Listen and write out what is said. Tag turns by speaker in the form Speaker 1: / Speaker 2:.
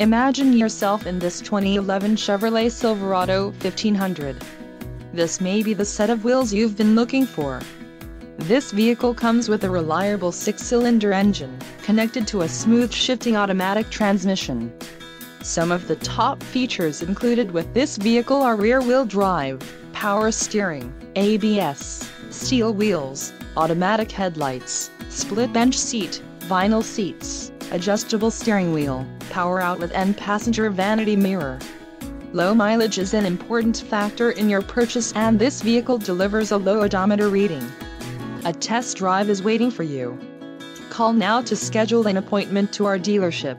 Speaker 1: Imagine yourself in this 2011 Chevrolet Silverado 1500. This may be the set of wheels you've been looking for. This vehicle comes with a reliable six-cylinder engine, connected to a smooth shifting automatic transmission. Some of the top features included with this vehicle are rear-wheel drive, power steering, ABS, steel wheels, automatic headlights, split bench seat, vinyl seats, adjustable steering wheel, power outlet and passenger vanity mirror. Low mileage is an important factor in your purchase and this vehicle delivers a low odometer reading. A test drive is waiting for you. Call now to schedule an appointment to our dealership.